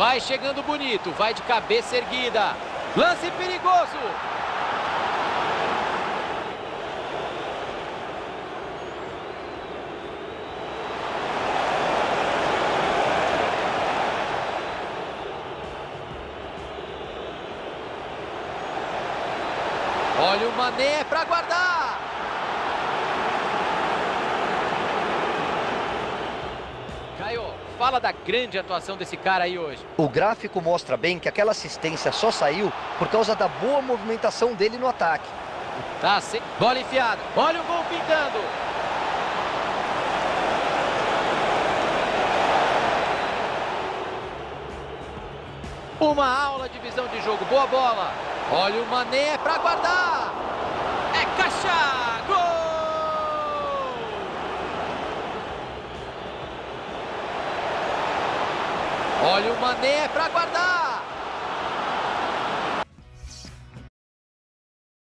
Vai chegando bonito, vai de cabeça erguida. Lance perigoso. Olha o Mané para guardar. Fala da grande atuação desse cara aí hoje. O gráfico mostra bem que aquela assistência só saiu por causa da boa movimentação dele no ataque. Tá sem bola enfiada. Olha o gol pintando. Uma aula de visão de jogo. Boa bola. Olha o Mané para guardar. É caixa. Gol! Olha o Mané para guardar.